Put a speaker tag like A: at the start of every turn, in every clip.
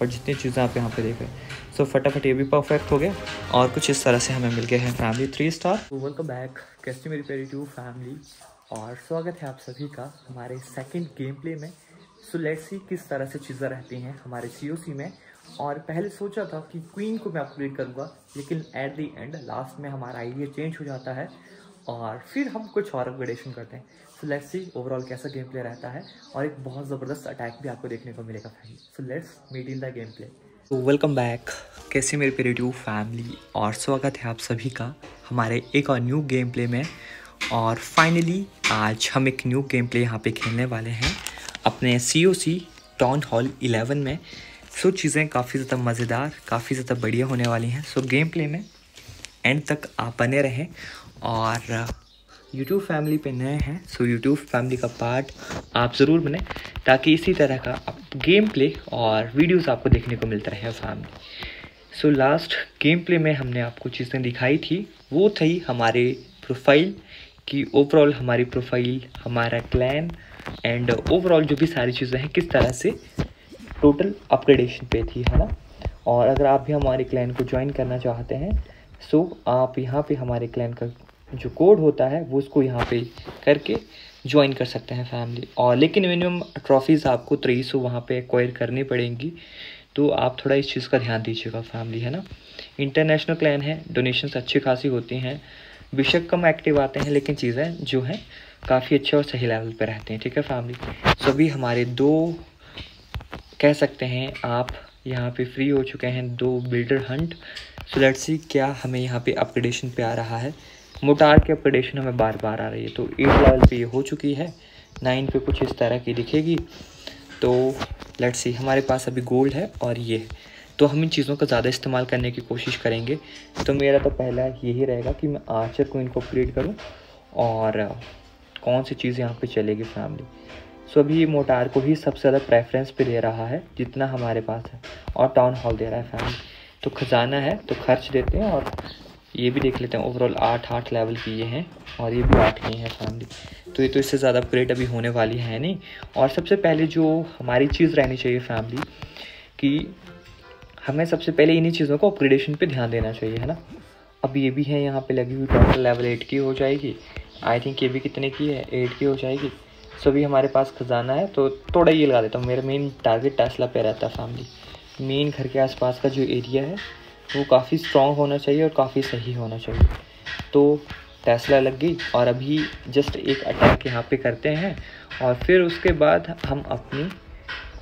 A: और जितनी चीज़ें आप यहाँ पे देख रहे हैं। सो फटाफट ये भी परफेक्ट हो गया। और कुछ इस तरह से हमें मिल गया है family three star welcome back कैसे मेरी पेरी टू फैमिली और स्वागत है आप सभी का हमारे सेकंड गेम प्ले में। सो लेट्स सी किस तरह से चीज़ें रहती हैं हमारे सीओसी में। और पहले सोचा था कि क्वीन को मैं अपग्रेड करूँगा, लेकिन एट दी एंड लास्ट में हमारा आइडिया चेंज हो जाता है। और फिर हम कुछ और अपग्रेडेशन करते हैं। सो लेट्स सी ओवरऑल कैसा गेम प्ले रहता है और एक बहुत ज़बरदस्त अटैक भी आपको देखने को मिलेगा family so let's meet in the game play तो वेलकम बैक कैसे मेरे पेरेटिव फैमिली और स्वागत है आप सभी का हमारे एक और न्यू गेम प्ले में। और फाइनली आज हम एक न्यू गेम प्ले यहाँ पे खेलने वाले हैं अपने C O C town hall eleven में। सो चीज़ें काफ़ी ज़्यादा मज़ेदार, काफ़ी ज़्यादा बढ़िया होने वाली हैं। सो गेम प्ले में एंड तक आप बने रहें और यूट्यूब फैमिली पे नए हैं। सो यूट्यूब फैमिली का पार्ट आप ज़रूर बने ताकि इसी तरह का गेम प्ले और वीडियोस आपको देखने को मिलता रहे family so last game play में हमने आपको चीज़ें दिखाई थी वो थी हमारे प्रोफ़ाइल की ओवरऑल हमारी प्रोफ़ाइल हमारा क्लैन एंड ओवरऑल जो भी सारी चीज़ें हैं किस तरह से टोटल अपग्रेडेशन पे थी है ना? और अगर आप भी हमारे क्लैन को ज्वाइन करना चाहते हैं सो आप यहाँ पे हमारे क्लैन का जो कोड होता है, वो उसको यहाँ पे करके ज्वाइन कर सकते हैं फैमिली और लेकिन मिनिमम ट्रॉफीज़ आपको तेईस सौ वहाँ पर एक्वायर करनी पड़ेंगी। तो आप थोड़ा इस चीज़ का ध्यान दीजिएगा फैमिली है ना? इंटरनेशनल क्लैन है डोनेशंस अच्छी खासी होती हैं। बेशक कम एक्टिव आते हैं, लेकिन चीज़ें जो हैं, काफ़ी अच्छे और सही लेवल पर रहते हैं, ठीक है फैमिली सभी हमारे दो, कह सकते हैं, आप यहाँ पे फ्री हो चुके हैं, दो builder hut so let's see क्या हमें यहाँ पे अपग्रेडेशन पे आ रहा है। मोटार की अपग्रेडेशन हमें बार बार आ रही है। तो एट लेवल पे ये हो चुकी है। नाइन पे कुछ इस तरह की दिखेगी। तो लेट्स सी हमारे पास अभी गोल्ड है और ये। है तो हम इन चीज़ों का ज़्यादा इस्तेमाल करने की कोशिश करेंगे। तो मेरा तो पहला यही रहेगा कि मैं आर्चर को इनको अपग्रेड करूँ और कौन सी चीज़ यहाँ पे चलेगी फैमिली सो अभी मोटार को ही सबसे ज़्यादा प्रेफरेंस पे दे रहा है, जितना हमारे पास है और टाउन हॉल दे रहा है फैमिली तो ख़जाना है तो खर्च देते हैं और ये भी देख लेते हैं ओवरऑल आठ आठ लेवल की ये हैं और ये भी आठ ही हैं फैमिली तो ये तो इससे ज़्यादा अपग्रेड अभी होने वाली है नहीं। और सबसे पहले जो हमारी चीज़ रहनी चाहिए फैमिली कि हमें सबसे पहले इन्हीं चीज़ों को अपग्रेडेशन पे ध्यान देना चाहिए, है ना? अब ये भी है, यहाँ पे लगी हुई टोटल लेवल एट की हो जाएगी। आई थिंक ये भी कितने की है? एट की हो जाएगी। सो अभी हमारे पास खजाना है तो थोड़ा ये लगा देता हूँ। मेरा मेन टारगेट टेस्ला पे रहता है फैमिली मेन घर के आसपास का जो एरिया है वो काफ़ी स्ट्रॉन्ग होना चाहिए और काफ़ी सही होना चाहिए। तो टेस्ला लग गई और अभी जस्ट एक अटैक यहाँ पे करते हैं और फिर उसके बाद हम अपनी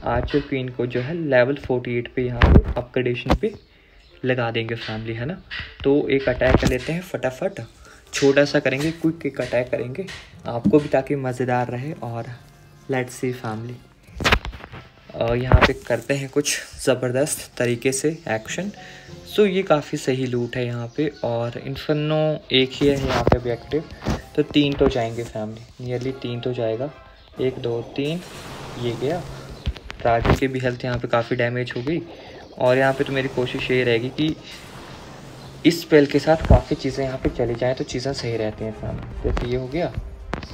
A: आर्चर क्वीन को जो है लेवल 48 पे यहाँ पे अपग्रेडेशन पे लगा देंगे फैमिली है ना? तो एक अटैक कर लेते हैं फटाफट। छोटा सा करेंगे क्विक एक अटैक करेंगे। आपको भी ताकि मज़ेदार रहे और लेट्स सी फैमिली यहाँ पे करते हैं कुछ ज़बरदस्त तरीके से एक्शन सो ये काफ़ी सही लूट है यहाँ पे और इन्फनो एक ही है यहाँ पे ऑब्जेक्टिव तो तीन तो जाएँगे फैमिली नियरली तीन तो जाएगा। एक, दो, तीन, ये गया। राजू की भी हेल्थ यहाँ पे काफ़ी डैमेज हो गई। और यहाँ पे तो मेरी कोशिश ये रहेगी कि इस स्पेल के साथ काफ़ी चीज़ें यहाँ पे चली जाएँ तो चीज़ें सही रहती हैं फैमिली जैसे ये हो गया।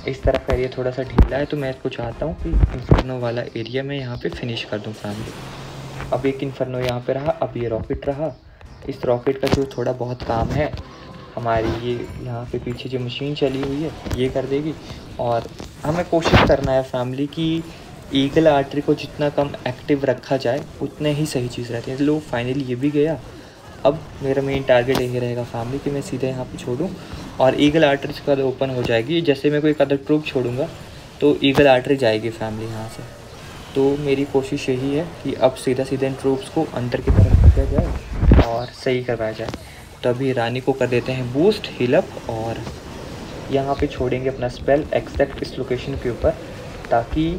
A: इस तरफ़ का एरिया थोड़ा सा ढीला है तो मैं इसको चाहता हूँ कि इन्फर्नो वाला एरिया में यहाँ पे फिनिश कर दूँ फैमिली अब एक इन्फर्नो यहाँ पे रहा, अब ये रॉकेट रहा। इस रॉकेट का जो थोड़ा बहुत काम है, हमारी ये यहाँ पे पीछे जो मशीन चली हुई है, ये कर देगी। और हमें कोशिश करना है फैमिली की ईगल आर्टरी को जितना कम एक्टिव रखा जाए, उतने ही सही चीज़ रहती है। लो फाइनली ये भी गया। अब मेरा मेन टारगेट यही रहेगा फैमिली कि मैं सीधे यहाँ पे छोड़ूँ और ईगल आर्टरी का ओपन हो जाएगी। जैसे मैं कोई अदर ट्रूप छोड़ूँगा तो ईगल आर्टरी जाएगी फैमिली यहाँ से। तो मेरी कोशिश यही है कि अब सीधा सीधा इन ट्रूप्स को अंदर की तरफ़ रखा जाए और सही करवाया जाए। तो अभी रानी को कर देते हैं बूस्ट हिलअप और यहाँ पे छोड़ेंगे अपना स्पेल एक्सैक्ट इस लोकेशन के ऊपर ताकि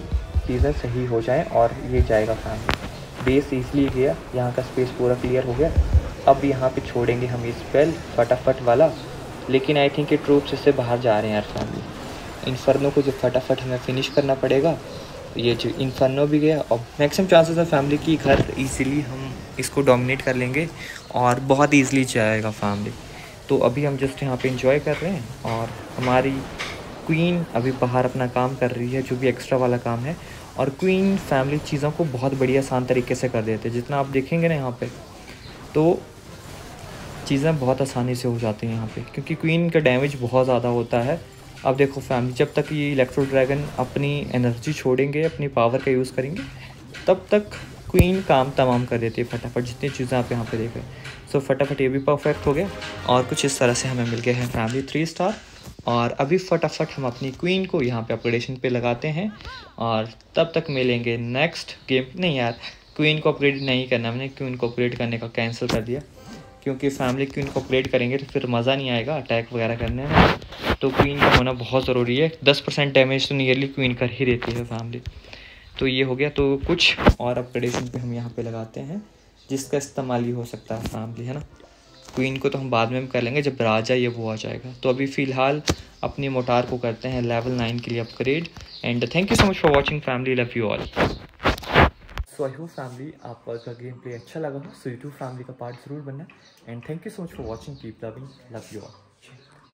A: चीज़ें सही हो जाएँ और ये जाएगा फैमिली बेस ईजली गया, यहाँ का स्पेस पूरा क्लियर हो गया। अब यहाँ पे छोड़ेंगे हम ये स्पेल फटाफट वाला। लेकिन आई थिंक ये ट्रूप्स इससे बाहर जा रहे हैं यार फैमिली इन्फर्नो को जो फटाफट हमें फिनिश करना पड़ेगा ये जो इन्फर्नो भी गया और मैक्सिमम चांसेस है फैमिली की घर इजीली हम इसको डोमिनेट कर लेंगे और बहुत ईजिली जाएगा फैमिली तो अभी हम जस्ट यहाँ पे इंजॉय कर रहे हैं और हमारी क्वीन अभी बाहर अपना काम कर रही है, जो भी एक्स्ट्रा वाला काम है। और क्वीन फैमिली चीज़ों को बहुत बढ़िया आसान तरीके से कर देते हैं, जितना आप देखेंगे ना यहाँ पे। तो चीज़ें बहुत आसानी से हो जाती हैं यहाँ पे, क्योंकि क्वीन का डैमेज बहुत ज़्यादा होता है। अब देखो फैमिली जब तक ये इलेक्ट्रो ड्रैगन अपनी एनर्जी छोड़ेंगे, अपनी पावर का यूज़ करेंगे, तब तक क्वीन काम तमाम कर देती है फटाफट, जितनी चीज़ें आप यहाँ पे देख रहे हैं। सो फटाफट ये भी परफेक्ट हो गया। और कुछ इस तरह से हमें मिल गया है फैमिली थ्री स्टार और अभी फटाफट हम अपनी क्वीन को यहाँ पे अपग्रेडेशन पे लगाते हैं। और तब तक मिलेंगे नेक्स्ट गेम नहीं यार क्वीन को अपग्रेड नहीं करना मैंने क्वीन को अपग्रेड करने का कैंसिल कर दिया। क्योंकि फैमिली क्वीन को अपग्रेड करेंगे तो फिर मज़ा नहीं आएगा अटैक वगैरह करने में। तो क्वीन का होना बहुत ज़रूरी है। दस परसेंट डैमेज तो नियरली क्वीन कर ही देती है फैमिली तो ये हो गया। तो कुछ और अपग्रेडेशन पे हम यहाँ पे लगाते हैं, जिसका इस्तेमाल ही हो सकता है फैमिली है ना? क्वीन को तो हम बाद में कर लेंगे, जब राजा ये वो आ जाएगा। तो अभी फ़िलहाल अपनी मोटार को करते हैं लेवल नाइन के लिए upgrade and thank you so much for watching family love you all so I hope family आपका गेम प्ले अच्छा लगा हो। सो यूट्यूब फैमिली का पार्ट ज़रूर बनना। And thank you so much for watching keep loving love you all